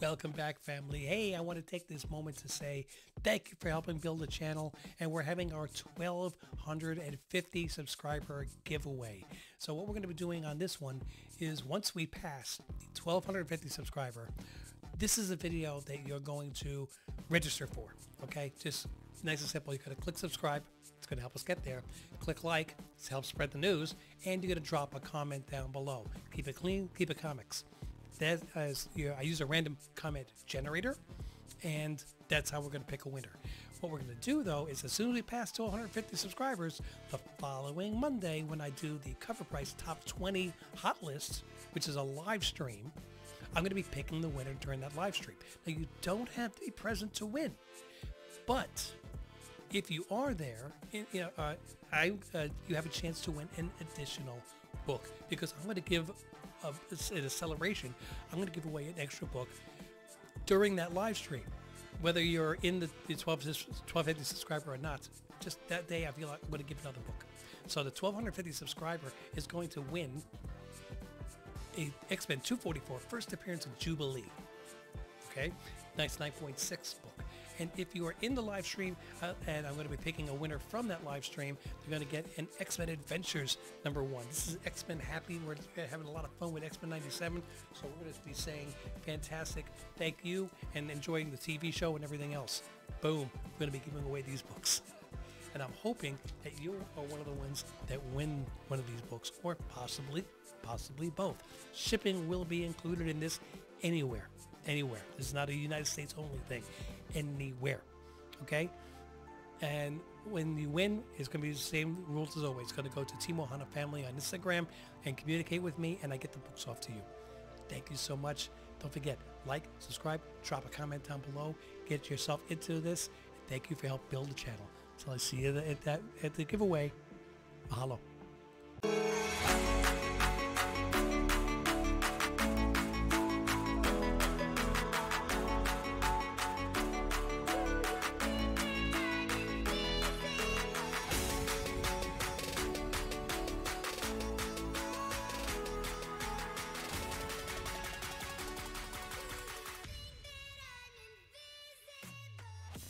Welcome back, family. Hey, I want to take this moment to say thank you for helping build the channel, and we're having our 1,250 subscriber giveaway. So what we're going to be doing on this one is once we pass the 1,250 subscriber, this is a video that you're going to register for, okay? Just nice and simple. You're going to click subscribe. It's going to help us get there. Click like. It help spread the news. And you're going to drop a comment down below. Keep it clean. Keep it comics that as you know, I use a random comment generator and that's how we're going to pick a winner. What we're going to do though is as soon as we pass to 150 subscribers, the following Monday when I do the cover price top 20 hot list, which is a live stream, I'm going to be picking the winner during that live stream. Now you don't have to be present to win, but if you are there, you know, uh, I uh, you have a chance to win an additional book because I'm going to give a, in a celebration. I'm going to give away an extra book during that live stream, whether you're in the, the 12 1250 subscriber or not. Just that day, I feel like I'm going to give another book. So the 1250 subscriber is going to win a X-Men 244 first appearance of Jubilee. Okay, nice 9.6 book. And if you are in the live stream, uh, and I'm going to be picking a winner from that live stream, you're going to get an X-Men Adventures number one. This is X-Men Happy. We're having a lot of fun with X-Men 97. So we're going to be saying fantastic thank you and enjoying the TV show and everything else. Boom. We're going to be giving away these books. And I'm hoping that you are one of the ones that win one of these books or possibly, possibly both. Shipping will be included in this anywhere anywhere. This is not a United States only thing. Anywhere. Okay? And when you win, it's going to be the same rules as always. It's going to go to Team Ohana Family on Instagram and communicate with me, and I get the books off to you. Thank you so much. Don't forget, like, subscribe, drop a comment down below, get yourself into this. Thank you for help build the channel. Until I see you at, that, at the giveaway, mahalo.